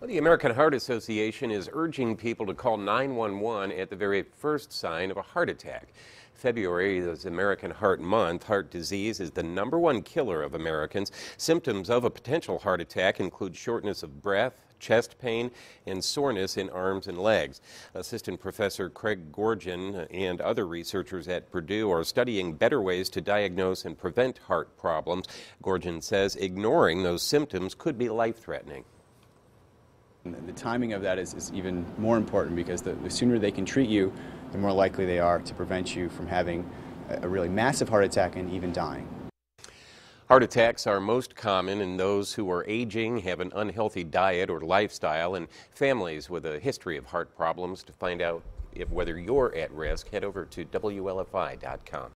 Well, the American Heart Association is urging people to call 911 at the very first sign of a heart attack. February is American Heart Month. Heart disease is the number one killer of Americans. Symptoms of a potential heart attack include shortness of breath, chest pain, and soreness in arms and legs. Assistant Professor Craig Goergen and other researchers at Purdue are studying better ways to diagnose and prevent heart problems. Goergen says ignoring those symptoms could be life threatening. Timing of that is, is even more important because the, the, sooner they can treat you, the more likely they are to prevent you from having a, a really massive heart attack and even dying. Heart attacks are most common in those who are aging, have an unhealthy diet or lifestyle, and families with a history of heart problems. To find out if whether you're at risk, head over to WLFI.com.